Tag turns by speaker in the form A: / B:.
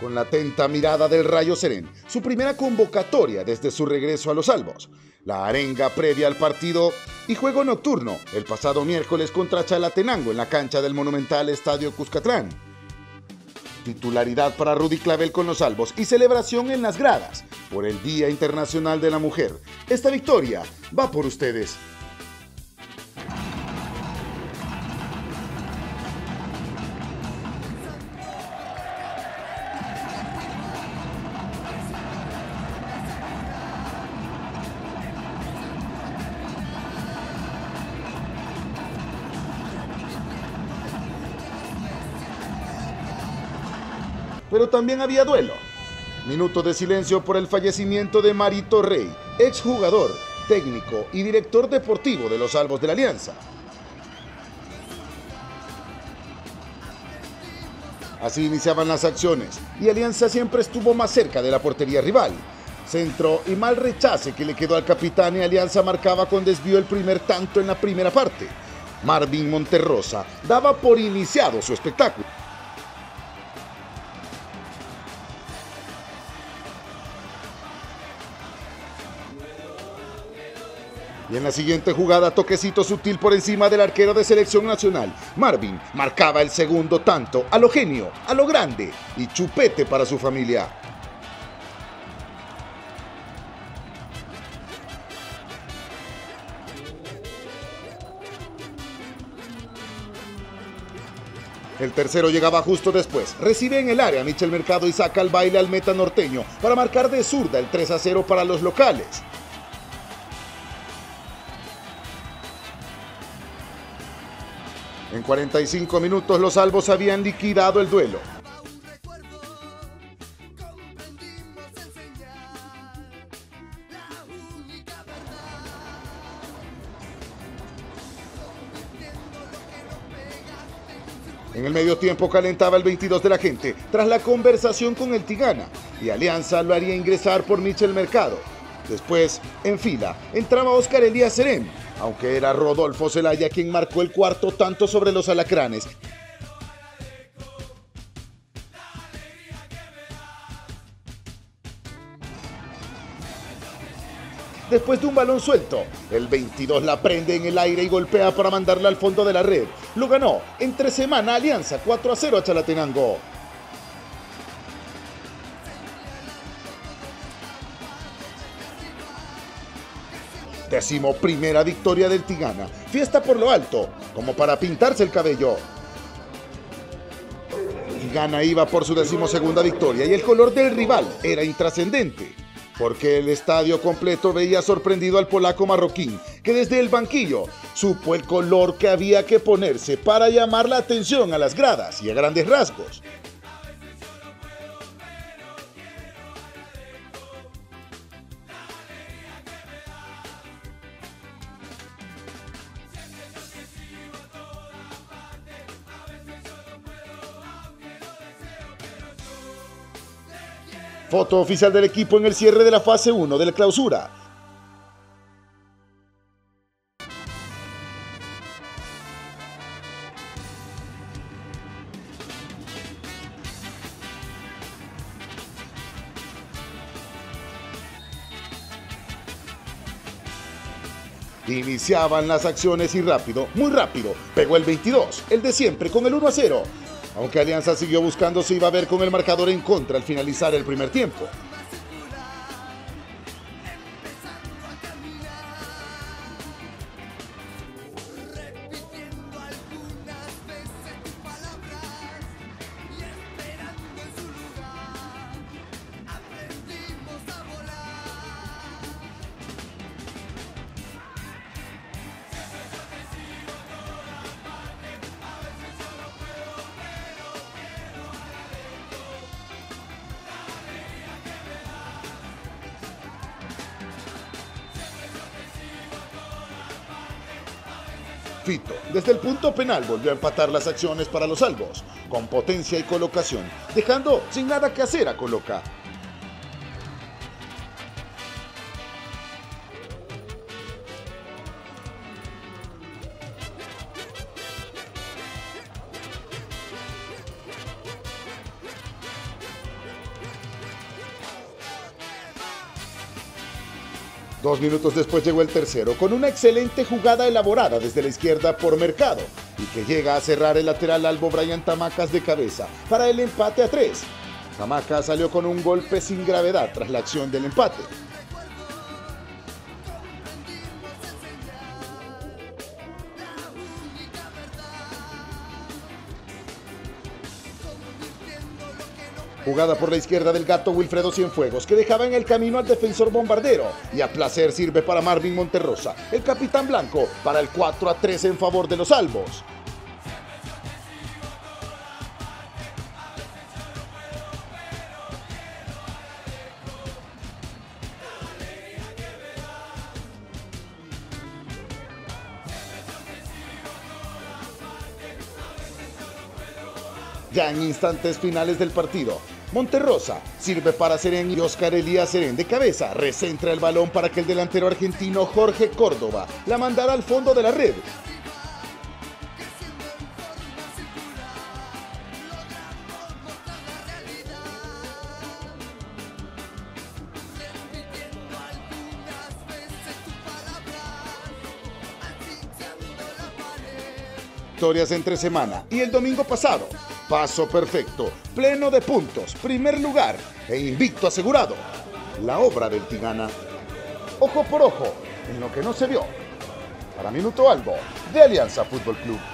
A: con la atenta mirada del Rayo Serén, su primera convocatoria desde su regreso a los salvos. La arenga previa al partido y juego nocturno el pasado miércoles contra Chalatenango en la cancha del monumental Estadio Cuscatlán. Titularidad para Rudy Clavel con los salvos y celebración en las gradas por el Día Internacional de la Mujer. Esta victoria va por ustedes. Pero también había duelo. Minuto de silencio por el fallecimiento de Marito Rey, exjugador, técnico y director deportivo de los Salvos de la Alianza. Así iniciaban las acciones y Alianza siempre estuvo más cerca de la portería rival. Centro y mal rechace que le quedó al capitán y Alianza marcaba con desvío el primer tanto en la primera parte. Marvin Monterrosa daba por iniciado su espectáculo. Y en la siguiente jugada, toquecito sutil por encima del arquero de selección nacional. Marvin marcaba el segundo tanto, a lo genio, a lo grande y chupete para su familia. El tercero llegaba justo después. Recibe en el área Michel Mercado y saca al baile al meta norteño para marcar de zurda el 3 a 0 para los locales. En 45 minutos los salvos habían liquidado el duelo. En el medio tiempo calentaba el 22 de la gente tras la conversación con el Tigana y Alianza lo haría ingresar por Michel Mercado. Después, en fila, entraba Oscar Elías Serén, aunque era Rodolfo Zelaya quien marcó el cuarto tanto sobre los alacranes. Después de un balón suelto, el 22 la prende en el aire y golpea para mandarla al fondo de la red. Lo ganó entre semana Alianza 4 a 0 a Chalatenango. Décimo primera victoria del Tigana. Fiesta por lo alto, como para pintarse el cabello. Tigana iba por su decimosegunda victoria y el color del rival era intrascendente. Porque el estadio completo veía sorprendido al polaco marroquín, que desde el banquillo supo el color que había que ponerse para llamar la atención a las gradas y a grandes rasgos. Foto oficial del equipo en el cierre de la fase 1 de la clausura. Iniciaban las acciones y rápido, muy rápido, pegó el 22, el de siempre con el 1 a 0. Aunque Alianza siguió buscando si iba a ver con el marcador en contra al finalizar el primer tiempo. Fito, desde el punto penal, volvió a empatar las acciones para los salvos, con potencia y colocación, dejando sin nada que hacer a Coloca. Dos minutos después llegó el tercero con una excelente jugada elaborada desde la izquierda por Mercado y que llega a cerrar el lateral Albo Brian Tamacas de cabeza para el empate a tres. Tamacas salió con un golpe sin gravedad tras la acción del empate. Jugada por la izquierda del gato Wilfredo Cienfuegos, que dejaba en el camino al defensor bombardero. Y a placer sirve para Marvin Monterrosa, el capitán blanco, para el 4 a 3 en favor de los albos. Ya en instantes finales del partido, Monterrosa sirve para Seren y Oscar Elías Seren de cabeza recentra el balón para que el delantero argentino Jorge Córdoba la mandara al fondo de la red. Victorias entre semana y el domingo pasado Paso perfecto, pleno de puntos, primer lugar e invicto asegurado. La obra del Tigana. Ojo por ojo, en lo que no se vio. Para Minuto Albo, de Alianza Fútbol Club.